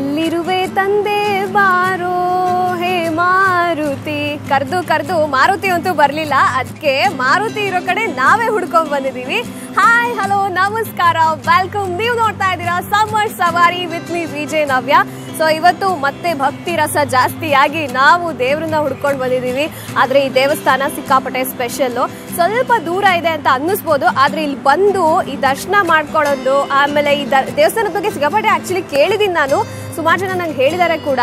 ಎಲ್ಲಿರುವೆ ತಂದೆ ಬಾರೋ? ಹೇ ಮಾರುತಿ. ಕರೆದು ಕರೆದು ಮಾರುತಿ ಅಂತೂ ಬರಲಿಲ್ಲ. ಅದಕ್ಕೆ ಮಾರುತಿ ಇರೋ ಕಡೆ ನಾವೇ ಹುಡ್ಕೊಂಡ್ ಬಂದಿದ್ದೀವಿ. ಹಾಯ್ ಹಲೋ ನಮಸ್ಕಾರ. ವೆಲ್ಕಮ್ ನೀವು ನೋಡ್ತಾ ಇದ್ದೀರಾ ಸಮ್ಮರ್ ಸವಾರಿ with me Vijay Navya. So ಇವತ್ತು ಮತ್ತೆ ಭಕ್ತಿ ರಸ ಜಾಸ್ತಿಯಾಗಿ ನಾವು ದೇವ್ರನ್ನ ಹುಡ್ಕೊಂಡು ಬಂದಿದ್ದೀವಿ. ಆದರೆ ಈ ದೇವಸ್ಥಾನ ಸಿಕ್ಕಾಪಟ್ಟೆ ಸ್ಪೆಷಲ್ಲು ಸ್ವಲ್ಪ ದೂರ ಇದೆ ಅಂತ ಅನ್ನಿಸ್ಬೋದು. ಆದರೆ ಇಲ್ಲಿ ಬಂದು ಈ ದರ್ಶನ ಮಾಡ್ಕೊಳ್ಳೋದು ಆಮೇಲೆ ಈ ದೇವಸ್ಥಾನದ ಬಗ್ಗೆ ಸಿಕ್ಕಾಪಟ್ಟೆ ಆ್ಯಕ್ಚುಲಿ ಕೇಳಿದೀನಿ ನಾನು. ಸುಮಾರು ಜನ ನಂಗೆ ಹೇಳಿದ್ದಾರೆ ಕೂಡ,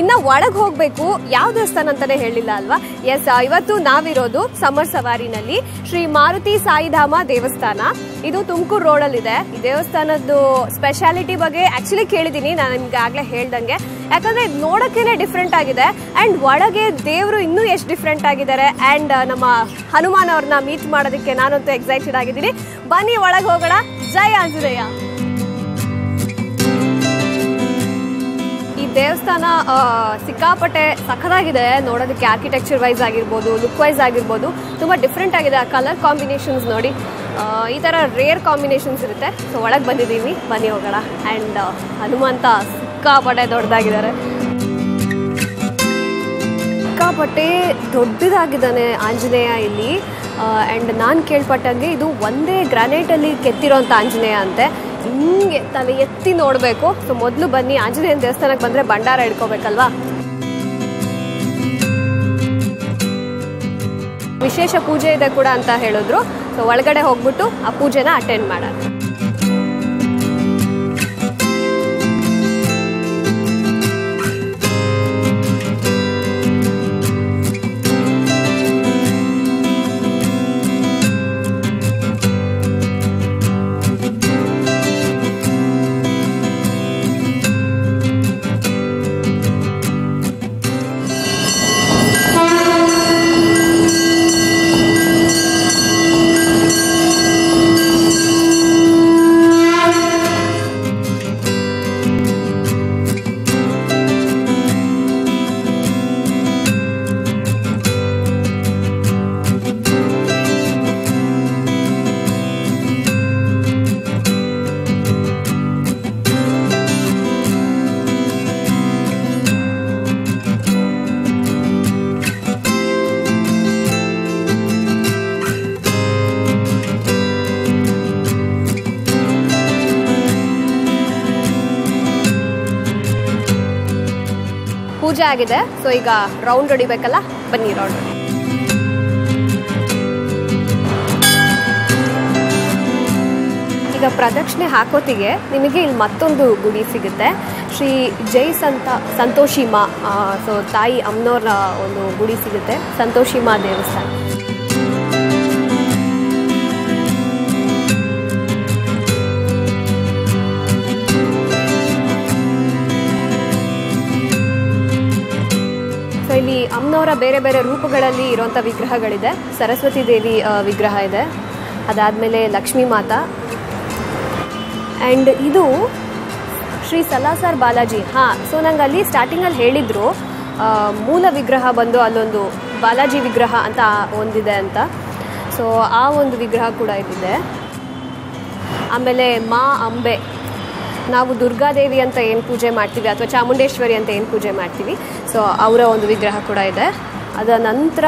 ಇನ್ನ ಒಳಗೆ ಹೋಗಬೇಕು, ಯಾವ ದೇವಸ್ಥಾನ ಅಂತಾನೆ ಹೇಳಿಲ್ಲ ಅಲ್ವಾ? ಎಸ್ ಇವತ್ತು ನಾವಿರೋದು ಸಮರ್ ಸವಾರಿನಲ್ಲಿ ಶ್ರೀ ಮಾರುತಿ ಸಾಯಿಧಾಮ ದೇವಸ್ಥಾನ. ಇದು ತುಮಕೂರು ರೋಡಲ್ಲಿದೆ. ಈ ದೇವಸ್ಥಾನದ್ದು ಸ್ಪೆಷಾಲಿಟಿ ಬಗ್ಗೆ ಆಕ್ಚುಲಿ ಕೇಳಿದ್ದೀನಿ ನಾನು ನಿಮ್ಗೆ ಆಗ್ಲೇ ಹೇಳ್ದಂಗೆ. ಯಾಕಂದ್ರೆ ನೋಡೋಕ್ಕೇನೆ ಡಿಫ್ರೆಂಟ್ ಆಗಿದೆ. ಅಂಡ್ ಒಳಗೆ ದೇವರು ಇನ್ನೂ ಎಷ್ಟು ಡಿಫ್ರೆಂಟ್ ಆಗಿದ್ದಾರೆ. ಅಂಡ್ ನಮ್ಮ ಹನುಮಾನ್ ಅವ್ರನ್ನ ಮೀಟ್ ಮಾಡೋದಕ್ಕೆ ನಾನಂತೂ ಎಕ್ಸೈಟೆಡ್ ಆಗಿದ್ದೀನಿ. ಬನ್ನಿ, ಒಳಗೆ ಹೋಗೋಣ. ಜೈ ಆಂಜನೇಯ. ದೇವಸ್ಥಾನ ಸಿಕ್ಕಾಪಟ್ಟೆ ಸಖತ್ತಾಗಿದೆ. ನೋಡೋದಕ್ಕೆ ಆರ್ಕಿಟೆಕ್ಚರ್ ವೈಸ್ ಆಗಿರ್ಬೋದು ಲುಕ್ ವೈಸ್ ಆಗಿರ್ಬೋದು, ತುಂಬ ಡಿಫ್ರೆಂಟ್ ಆಗಿದೆ ಆ ಕಲರ್ ಕಾಂಬಿನೇಷನ್ಸ್ ನೋಡಿ. ಈ ಥರ ರೇರ್ ಕಾಂಬಿನೇಷನ್ಸ್ ಇರುತ್ತೆ. ಸೊ ಒಳಗೆ ಬಂದಿದ್ದೀವಿ. ಬನ್ನಿ ಹೋಗೋಣ. ಆ್ಯಂಡ್ ಹನುಮಂತ ಸಿಕ್ಕಾಪಟ್ಟೆ ದೊಡ್ಡದಾಗಿದ್ದಾರೆ. ಸಿಕ್ಕಾಪಟ್ಟೆ ದೊಡ್ಡದಾಗಿದ್ದಾನೆ ಆಂಜನೇಯ ಇಲ್ಲಿ. ಆ್ಯಂಡ್ ನಾನು ಕೇಳ್ಪಟ್ಟಂಗೆ ಇದು ಒಂದೇ ಗ್ರಾನೈಟಲ್ಲಿ ಕೆತ್ತಿರೋಂಥ ಆಂಜನೇಯ ಅಂತೆ. ಹಿಂಗೆ ತಲೆ ಎತ್ತಿ ನೋಡಬೇಕು. ಸೊ ಮೊದಲು ಬನ್ನಿ, ಆಂಜನೇಯನ ದೇವಸ್ಥಾನಕ್ಕೆ ಬಂದರೆ ಭಂಡಾರ ಇಡ್ಕೋಬೇಕಲ್ವಾ ವಿಶೇಷ ಪೂಜೆ ಇದೆ ಕೂಡ ಅಂತ ಹೇಳಿದ್ರು. ಸೊ ಒಳಗಡೆ ಹೋಗ್ಬಿಟ್ಟು ಆ ಪೂಜೆನ ಅಟೆಂಡ್ ಮಾಡೋಣ. ಪೂಜೆ ಆಗಿದೆ. ಸೊ ಈಗ ರೌಂಡ್ ಹೊಡಿಬೇಕಲ್ಲ? ಬನ್ನಿ ರೌಂಡ್ ಈಗ ಪ್ರದಕ್ಷಿಣೆ ಹಾಕೋತಿಗೆ ನಿಮಗೆ ಇಲ್ಲಿ ಮತ್ತೊಂದು ಗುಡಿ ಸಿಗುತ್ತೆ. ಶ್ರೀ ಜೈ ಸಂತ ಸಂತೋಷಿಮಾ ಸೊ ತಾಯಿ ಅಮ್ಮನವ್ರ ಒಂದು ಗುಡಿ ಸಿಗುತ್ತೆ, ಸಂತೋಷಿಮಾ ದೇವಸ್ಥಾನ. ಅಮ್ಮನವರ ಬೇರೆ ಬೇರೆ ರೂಪಗಳಲ್ಲಿ ಇರುವಂಥ ವಿಗ್ರಹಗಳಿದೆ. ಸರಸ್ವತಿ ದೇವಿ ವಿಗ್ರಹ ಇದೆ. ಅದಾದಮೇಲೆ ಲಕ್ಷ್ಮೀ ಮಾತಾ. ಆ್ಯಂಡ್ ಇದು ಶ್ರೀ ಸಲಾಸಾರ್ ಬಾಲಾಜಿ. ಹಾಂ ಸೊ ನಂಗೆ ಅಲ್ಲಿ ಸ್ಟಾರ್ಟಿಂಗಲ್ಲಿ ಹೇಳಿದರು ಮೂಲ ವಿಗ್ರಹ ಬಂದು ಅಲ್ಲೊಂದು ಬಾಲಾಜಿ ವಿಗ್ರಹ ಅಂತ ಒಂದಿದೆ ಅಂತ. ಸೊ ಆ ಒಂದು ವಿಗ್ರಹ ಕೂಡ ಇಲ್ಲಿದೆ ಆಮೇಲೆ ಮಾ ಅಂಬೆ. ನಾವು ದುರ್ಗಾದೇವಿ ಅಂತ ಏನು ಪೂಜೆ ಮಾಡ್ತೀವಿ ಅಥವಾ ಚಾಮುಂಡೇಶ್ವರಿ ಅಂತ ಏನು ಪೂಜೆ ಮಾಡ್ತೀವಿ. ಸೊ ಅವರ ಒಂದು ವಿಗ್ರಹ ಕೂಡ ಇದೆ. ಅದ ನಂತರ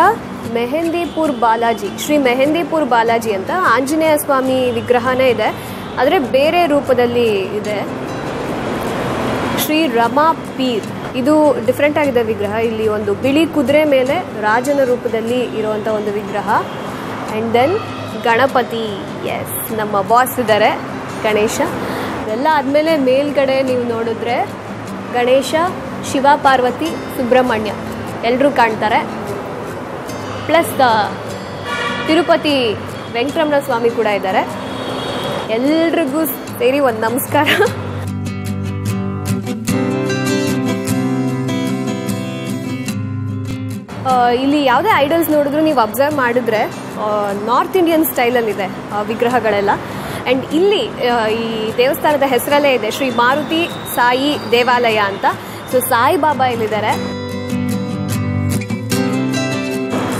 ಮೆಹಂದಿಪುರ್ ಬಾಲಾಜಿ, ಶ್ರೀ ಮೆಹಂದಿಪುರ್ ಬಾಲಾಜಿ ಅಂತ ಆಂಜನೇಯ ಸ್ವಾಮಿ ವಿಗ್ರಹನೇ ಇದೆ. ಆದರೆ ಬೇರೆ ರೂಪದಲ್ಲಿ ಇದೆ. ಶ್ರೀ ರಮಾ ಪೀರ್. ಇದು ಡಿಫ್ರೆಂಟ್ ಆಗಿದೆ ವಿಗ್ರಹ. ಇಲ್ಲಿ ಒಂದು ಬಿಳಿ ಕುದುರೆ ಮೇಲೆ ರಾಜನ ರೂಪದಲ್ಲಿ ಇರುವಂಥ ಒಂದು ವಿಗ್ರಹ. And then Ganapati. ಎಸ್ ನಮ್ಮ ಬಾಸ್ ಇದ್ದಾರೆ, ಗಣೇಶ. ಇದೆಲ್ಲ ಆದಮೇಲೆ ಮೇಲ್ಗಡೆ ನೀವು ನೋಡಿದ್ರೆ ಗಣೇಶ, ಶಿವ, ಪಾರ್ವತಿ, ಸುಬ್ರಹ್ಮಣ್ಯ ಎಲ್ಲರೂ ಕಾಣ್ತಾರೆ. ಪ್ಲಸ್ ತಿರುಪತಿ ವೆಂಕಟರಮಣ ಸ್ವಾಮಿ ಕೂಡ ಇದ್ದಾರೆ. ಎಲ್ರಿಗೂ ಸೇರಿ ಒಂದು ನಮಸ್ಕಾರ. ಇಲ್ಲಿ ಯಾವುದೇ ಐಡಲ್ಸ್ ನೋಡಿದ್ರು ನೀವು ಅಬ್ಸರ್ವ್ ಮಾಡಿದ್ರೆ ನಾರ್ತ್ ಇಂಡಿಯನ್ ಸ್ಟೈಲಲ್ಲಿದೆ ವಿಗ್ರಹಗಳೆಲ್ಲ. ಆ್ಯಂಡ್ ಇಲ್ಲಿ ಈ ದೇವಸ್ಥಾನದ ಹೆಸರಲ್ಲೇ ಇದೆ ಶ್ರೀ ಮಾರುತಿ ಸಾಯಿ ದೇವಾಲಯ ಅಂತ. ಸೊ ಸಾಯಿಬಾಬಾ ಇಲ್ಲಿದ್ದಾರೆ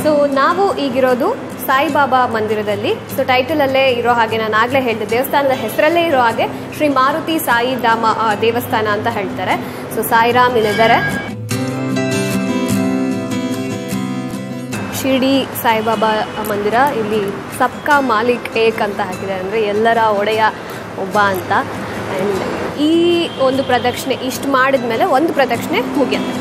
ಸೊ ನಾವು ಈಗಿರೋದು ಸಾಯಿಬಾಬಾ ಮಂದಿರದಲ್ಲಿ. ಸೊ ಟೈಟಲ್ ಅಲ್ಲೇ ಇರೋ ಹಾಗೆ ನಾನು ಆಗಲೇ ಹೇಳಿದೆ, ದೇವಸ್ಥಾನದ ಹೆಸರಲ್ಲೇ ಇರೋ ಹಾಗೆ ಶ್ರೀ ಮಾರುತಿ ಸಾಯಿ ಧಾಮ ದೇವಸ್ಥಾನ ಅಂತ ಹೇಳ್ತಾರೆ. ಸೊ ಸಾಯಿರಾಮ್ ಇಲ್ಲಿದ್ದಾರೆ. ಶಿರ್ಡಿ ಸಾಯಿಬಾಬಾ ಮಂದಿರ ಇಲ್ಲಿ ಸಬ್ಕಾ ಮಾಲಿಕ್ ಏಕ್ ಅಂತ ಹಾಕಿದ್ದಾರೆ. ಅಂದರೆ ಎಲ್ಲರ ಒಡೆಯ ಒಬ್ಬ ಅಂತ. ಆ್ಯಂಡ್ ಈ ಒಂದು ಪ್ರದಕ್ಷಿಣೆ ಇಷ್ಟು ಮಾಡಿದ ಮೇಲೆ ಒಂದು ಪ್ರದಕ್ಷಿಣೆ ಮುಗಿಯುತ್ತೆ.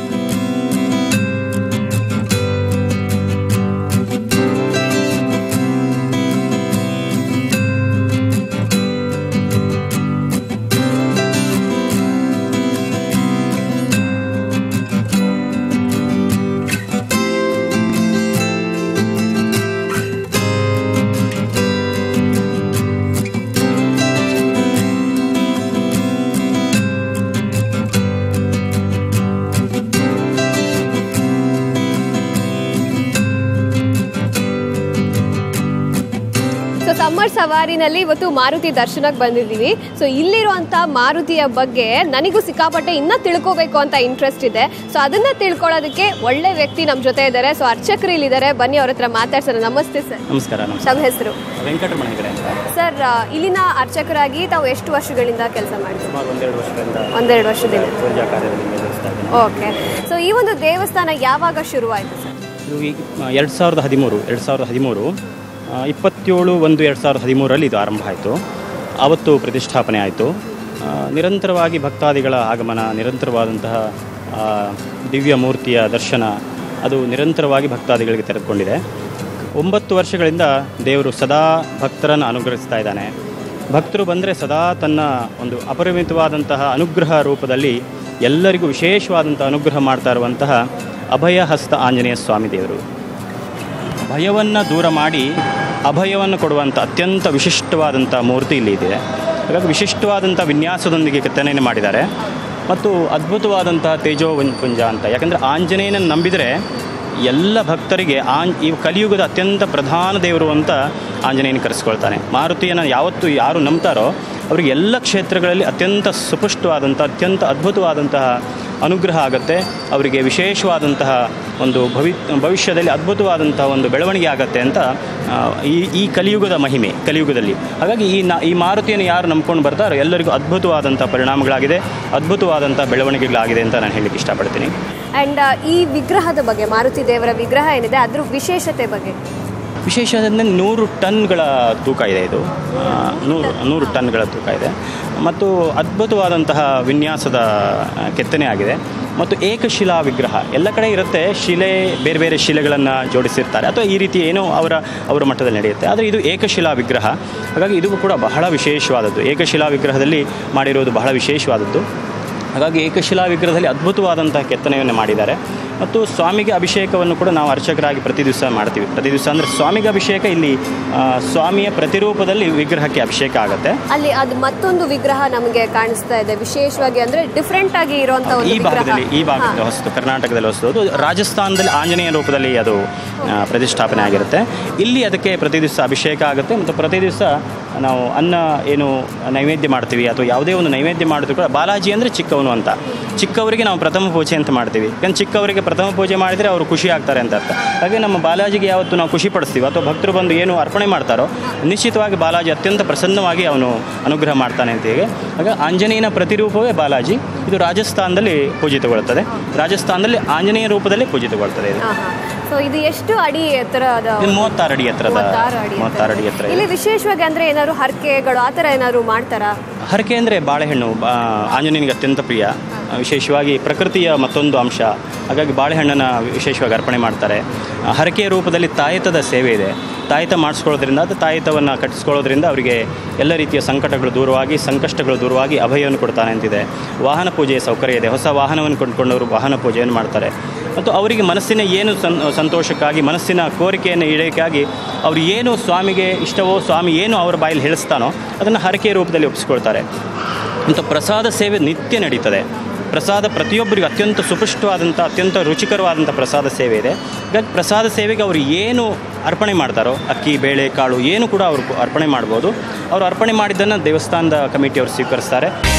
ಸವಾರಿನಲ್ಲಿ ಇವತ್ತು ಮಾರುತಿ ದರ್ಶನಕ್ಕೆ ಬಂದಿದ್ದೀವಿ. ಸೊ ಇಲ್ಲಿರುವಂಥ ಮಾರುತಿಯ ಬಗ್ಗೆ ನನಗೂ ಸಿಕ್ಕಾಪಟ್ಟೆ ಇನ್ನೂ ತಿಳ್ಕೋಬೇಕು ಅಂತ ಇಂಟ್ರೆಸ್ಟ್ ಇದೆ. ಸೊ ಅದನ್ನ ತಿಳ್ಕೊಳ್ಳೋದಕ್ಕೆ ಒಳ್ಳೆ ವ್ಯಕ್ತಿ ನಮ್ಮ ಜೊತೆ ಇದ್ದಾರೆ. ಸೊ ಅರ್ಚಕರು ಇಲ್ಲಿದ್ದಾರೆ. ಬನ್ನಿ ಅವ್ರ ಹತ್ರ ಮಾತಾಡ್ಸೋಣ. ನಮಸ್ತೆ ಸರ್. ನಮಸ್ಕಾರ ತಮ್ಮ ಹೆಸರು? ಸರ್ ಇಲ್ಲಿನ ಅರ್ಚಕರಾಗಿ ತಾವು ಎಷ್ಟು ವರ್ಷಗಳಿಂದ ಕೆಲಸ ಸುಮಾರು ಒಂದೆರಡು ವರ್ಷದಿಂದ. ಓಕೆ. ಸೊ ಈ ಒಂದು ದೇವಸ್ಥಾನ ಯಾವಾಗ ಶುರುವಾಯಿತು ಸರ್? ಎರಡು ಸಾವಿರದ ಹದಿಮೂರು ಎರಡು ಸಾವಿರದ ಹದಿಮೂರು. ಇಪ್ಪತ್ತೇಳು ಒಂದು ಎರಡು ಸಾವಿರದ ಹದಿಮೂರರಲ್ಲಿ ಇದು ಆರಂಭ ಆಯಿತು. ಆವತ್ತು ಪ್ರತಿಷ್ಠಾಪನೆ ಆಯಿತು. ನಿರಂತರವಾಗಿ ಭಕ್ತಾದಿಗಳ ಆಗಮನ, ನಿರಂತರವಾದಂತಹ ದಿವ್ಯ ಮೂರ್ತಿಯ ದರ್ಶನ, ಅದು ನಿರಂತರವಾಗಿ ಭಕ್ತಾದಿಗಳಿಗೆ ತೆರೆದುಕೊಂಡಿದೆ. ಒಂಬತ್ತು ವರ್ಷಗಳಿಂದ ದೇವರು ಸದಾ ಭಕ್ತರನ್ನು ಅನುಗ್ರಹಿಸ್ತಾ ಇದ್ದಾನೆ. ಭಕ್ತರು ಬಂದರೆ ಸದಾ ತನ್ನ ಒಂದು ಅಪರಿಮಿತವಾದಂತಹ ಅನುಗ್ರಹ ರೂಪದಲ್ಲಿ ಎಲ್ಲರಿಗೂ ವಿಶೇಷವಾದಂಥ ಅನುಗ್ರಹ ಮಾಡ್ತಾ ಇರುವಂತಹ ಅಭಯ ಹಸ್ತ ಆಂಜನೇಯ ಸ್ವಾಮಿ ದೇವರು. ಭಯವನ್ನು ದೂರ ಮಾಡಿ ಅಭಯವನ್ನು ಕೊಡುವಂಥ ಅತ್ಯಂತ ವಿಶಿಷ್ಟವಾದಂಥ ಮೂರ್ತಿ ಇಲ್ಲಿ ಇದೆ ಹಾಗಾಗಿ ವಿಶಿಷ್ಟವಾದಂಥ ವಿನ್ಯಾಸದೊಂದಿಗೆ ಕೆತ್ತನೆಯನ್ನು ಮಾಡಿದ್ದಾರೆ. ಮತ್ತು ಅದ್ಭುತವಾದಂಥ ತೇಜೋ ಪುಂಜ ಅಂತ. ಯಾಕಂದರೆ ಆಂಜನೇಯನ ನಂಬಿದರೆ ಎಲ್ಲ ಭಕ್ತರಿಗೆ ಆಂ, ಈ ಕಲಿಯುಗದ ಅತ್ಯಂತ ಪ್ರಧಾನ ದೇವರು ಅಂತ ಆಂಜನೇಯನ ಕರೆಸ್ಕೊಳ್ತಾನೆ. ಮಾರುತಿಯನ್ನು ಯಾವತ್ತು ಯಾರು ನಂಬ್ತಾರೋ ಅವರಿಗೆ ಎಲ್ಲ ಕ್ಷೇತ್ರಗಳಲ್ಲಿ ಅತ್ಯಂತ ಸುಪುಷ್ಟವಾದಂಥ ಅತ್ಯಂತ ಅದ್ಭುತವಾದಂತಹ ಅನುಗ್ರಹ ಆಗುತ್ತೆ. ಅವರಿಗೆ ವಿಶೇಷವಾದಂತಹ ಒಂದು ಭವಿ ಭವಿಷ್ಯದಲ್ಲಿ ಅದ್ಭುತವಾದಂಥ ಒಂದು ಬೆಳವಣಿಗೆ ಆಗತ್ತೆ ಅಂತ ಈ ಈ ಕಲಿಯುಗದ ಮಹಿಮೆ ಕಲಿಯುಗದಲ್ಲಿ. ಹಾಗಾಗಿ ಈ ನಾ ಈ ಮಾರುತಿಯನ್ನು ಯಾರು ನಂಬ್ಕೊಂಡು ಬರ್ತಾರೋ ಎಲ್ಲರಿಗೂ ಅದ್ಭುತವಾದಂಥ ಪರಿಣಾಮಗಳಾಗಿದೆ ಅದ್ಭುತವಾದಂಥ ಬೆಳವಣಿಗೆಗಳಾಗಿದೆ ಅಂತ ನಾನು ಹೇಳಲಿಕ್ಕೆ ಇಷ್ಟಪಡ್ತೀನಿ. ಆ್ಯಂಡ್ ಈ ವಿಗ್ರಹದ ಬಗ್ಗೆ ಮಾರುತಿ ದೇವರ ವಿಗ್ರಹ ಏನಿದೆ ಅದ್ರ ವಿಶೇಷತೆ ಬಗ್ಗೆ? ವಿಶೇಷ ಅಂದರೆ ನೂರು ಟನ್ಗಳ ತೂಕ ಇದೆ ಇದು. ನೂರು ನೂರು ಟನ್ಗಳ ತೂಕ ಇದೆ. ಮತ್ತು ಅದ್ಭುತವಾದಂತಹ ವಿನ್ಯಾಸದ ಕೆತ್ತನೆ ಆಗಿದೆ. ಮತ್ತು ಏಕಶಿಲಾ ವಿಗ್ರಹ. ಎಲ್ಲ ಕಡೆ ಇರುತ್ತೆ, ಶಿಲೆ, ಬೇರೆ ಬೇರೆ ಶಿಲೆಗಳನ್ನು ಜೋಡಿಸಿರ್ತಾರೆ. ಅಥವಾ ಈ ರೀತಿ ಏನೋ ಅವರ ಅವರ ಮಟ್ಟದಲ್ಲಿ ನಡೆಯುತ್ತೆ. ಆದರೆ ಇದು ಏಕಶಿಲಾ ವಿಗ್ರಹ. ಹಾಗಾಗಿ ಇದು ಕೂಡ ಬಹಳ ವಿಶೇಷವಾದದ್ದು. ಏಕಶಿಲಾ ವಿಗ್ರಹದಲ್ಲಿ ಮಾಡಿರೋದು ಬಹಳ ವಿಶೇಷವಾದದ್ದು. ಹಾಗಾಗಿ ಏಕಶಿಲಾ ವಿಗ್ರಹದಲ್ಲಿ ಅದ್ಭುತವಾದಂತಹ ಕೆತ್ತನೆಯನ್ನು ಮಾಡಿದ್ದಾರೆ. ಮತ್ತು ಸ್ವಾಮಿಗೆ ಅಭಿಷೇಕವನ್ನು ಕೂಡ ನಾವು ಅರ್ಚಕರಾಗಿ ಪ್ರತಿ ದಿವಸ ಮಾಡ್ತೀವಿ. ಪ್ರತಿ ದಿವಸ ಅಂದರೆ ಸ್ವಾಮಿಗೆ ಅಭಿಷೇಕ ಇಲ್ಲಿ ಸ್ವಾಮಿಯ ಪ್ರತಿರೂಪದಲ್ಲಿ ವಿಗ್ರಹಕ್ಕೆ ಅಭಿಷೇಕ ಆಗುತ್ತೆ. ಅಲ್ಲಿ ಅದು ಮತ್ತೊಂದು ವಿಗ್ರಹ ನಮಗೆ ಕಾಣಿಸ್ತಾ ಇದೆ. ವಿಶೇಷವಾಗಿ ಅಂದ್ರೆ ಡಿಫ್ರೆಂಟ್ ಆಗಿ ಇರುವಂತಹ ಈ ಭಾಗದಲ್ಲಿ ಈ ಭಾಗದಲ್ಲಿ ಹೊಸದು ಕರ್ನಾಟಕದಲ್ಲಿ ಹೊಸದು ರಾಜಸ್ಥಾನದಲ್ಲಿ ಆಂಜನೇಯ ರೂಪದಲ್ಲಿ ಅದು ಪ್ರತಿಷ್ಠಾಪನೆ ಆಗಿರುತ್ತೆ. ಇಲ್ಲಿ ಅದಕ್ಕೆ ಪ್ರತಿ ದಿವಸ ಅಭಿಷೇಕ ಆಗುತ್ತೆ ಮತ್ತು ಪ್ರತಿ ದಿವಸ ನಾವು ಅನ್ನ ಏನು ನೈವೇದ್ಯ ಮಾಡ್ತೀವಿ ಅಥವಾ ಯಾವುದೇ ಒಂದು ನೈವೇದ್ಯ ಮಾಡಿದ್ರು ಕೂಡ ಬಾಲಾಜಿ ಅಂದರೆ ಚಿಕ್ಕವನು ಅಂತ. ಚಿಕ್ಕವರಿಗೆ ನಾವು ಪ್ರಥಮ ಪೂಜೆ ಅಂತ ಮಾಡ್ತೀವಿ. ಯಾಕಂದ್ರೆ ಚಿಕ್ಕವರಿಗೆ ಪ್ರಥಮ ಪೂಜೆ ಮಾಡಿದರೆ ಅವರು ಖುಷಿ ಆಗ್ತಾರೆ ಅಂತ ಅರ್ಥ. ಹಾಗೆ ನಮ್ಮ ಬಾಲಾಜಿಗೆ ಯಾವತ್ತು ನಾವು ಖುಷಿ ಪಡಿಸ್ತೀವಿ ಅಥವಾ ಭಕ್ತರು ಬಂದು ಏನು ಅರ್ಪಣೆ ಮಾಡ್ತಾರೋ ನಿಶ್ಚಿತವಾಗಿ ಬಾಲಾಜಿ ಅತ್ಯಂತ ಪ್ರಸನ್ನವಾಗಿ ಅವನು ಅನುಗ್ರಹ ಮಾಡ್ತಾನೆ ಅಂತ ಹೇಗೆ. ಆಗ ಆಂಜನೇಯನ ಪ್ರತಿರೂಪವೇ ಬಾಲಾಜಿ. ಇದು ರಾಜಸ್ಥಾನದಲ್ಲಿ ಪೂಜಿತಗೊಳ್ಳುತ್ತದೆ. ರಾಜಸ್ಥಾನದಲ್ಲಿ ಆಂಜನೇಯ ರೂಪದಲ್ಲಿ ಪೂಜಿತಗೊಳ್ಳುತ್ತದೆ ಇದು. ಸೊ ಇದು ಎಷ್ಟು ಅಡಿ ಎತ್ತರ ಇದು ಮೂವತ್ತಾರು ಅಡಿ ಎತ್ತರದ ಮೂವತ್ತಾರು ಅಡಿ ಎತ್ತರ. ಇಲ್ಲಿ ವಿಶೇಷವಾಗಿ ಅಂದ್ರೆ ಏನಾದ್ರು ಹರಕೆಗಳು ಆ ಥರ ಏನಾದ್ರು ಮಾಡ್ತಾರಾ? ಹರಕೆ ಅಂದರೆ ಬಾಳೆಹಣ್ಣು ಆಂಜನೇಯನಿಗೆ ಅತ್ಯಂತ ಪ್ರಿಯ. ವಿಶೇಷವಾಗಿ ಪ್ರಕೃತಿಯ ಮತ್ತೊಂದು ಅಂಶ. ಹಾಗಾಗಿ ಬಾಳೆಹಣ್ಣನ್ನು ವಿಶೇಷವಾಗಿ ಅರ್ಪಣೆ ಮಾಡ್ತಾರೆ. ಹರಕೆಯ ರೂಪದಲ್ಲಿ ತಾಯತದ ಸೇವೆ ಇದೆ. ತಾಯತ ಮಾಡಿಸ್ಕೊಳ್ಳೋದ್ರಿಂದ ಅದು ತಾಯತವನ್ನು ಕಟ್ಟಿಸ್ಕೊಳ್ಳೋದ್ರಿಂದ ಅವರಿಗೆ ಎಲ್ಲ ರೀತಿಯ ಸಂಕಟಗಳು ದೂರವಾಗಿ, ಸಂಕಷ್ಟಗಳು ದೂರವಾಗಿ ಅಭಯವನ್ನು ಕೊಡ್ತಾನೆ ಅಂತಿದೆ. ವಾಹನ ಪೂಜೆಯ ಸೌಕರ್ಯ ಇದೆ. ಹೊಸ ವಾಹನವನ್ನು ಕೊಂಡ್ಕೊಂಡವರು ವಾಹನ ಪೂಜೆಯನ್ನು ಮಾಡ್ತಾರೆ. ಮತ್ತು ಅವರಿಗೆ ಮನಸ್ಸಿನ ಏನು ಸಂತೋಷಕ್ಕಾಗಿ, ಮನಸ್ಸಿನ ಕೋರಿಕೆಯನ್ನು ಈಡೇಕಾಗಿ ಅವರು ಏನು ಸ್ವಾಮಿಗೆ ಇಷ್ಟವೋ, ಸ್ವಾಮಿ ಏನು ಅವರ ಬಾಯಲ್ಲಿ ಹೇಳಿಸ್ತಾನೋ ಅದನ್ನು ಹರಕೆಯ ರೂಪದಲ್ಲಿ ಒಪ್ಪಿಸ್ಕೊಳ್ತಾರೆ. ಮತ್ತು ಪ್ರಸಾದ ಸೇವೆ ನಿತ್ಯ ನಡೀತದೆ. ಪ್ರಸಾದ ಪ್ರತಿಯೊಬ್ಬರಿಗೂ ಅತ್ಯಂತ ಸುಪುಷ್ಟವಾದಂಥ, ಅತ್ಯಂತ ರುಚಿಕರವಾದಂಥ ಪ್ರಸಾದ ಸೇವೆ ಇದೆ. ಹಾಗಾಗಿ ಪ್ರಸಾದ ಸೇವೆಗೆ ಅವರು ಏನು ಅರ್ಪಣೆ ಮಾಡ್ತಾರೋ, ಅಕ್ಕಿ, ಬೇಳೆ, ಕಾಳು, ಏನು ಕೂಡ ಅವರು ಅರ್ಪಣೆ ಮಾಡ್ಬೋದು. ಅವರು ಅರ್ಪಣೆ ಮಾಡಿದ್ದನ್ನು ದೇವಸ್ಥಾನದ ಕಮಿಟಿಯವರು ಸ್ವೀಕರಿಸ್ತಾರೆ.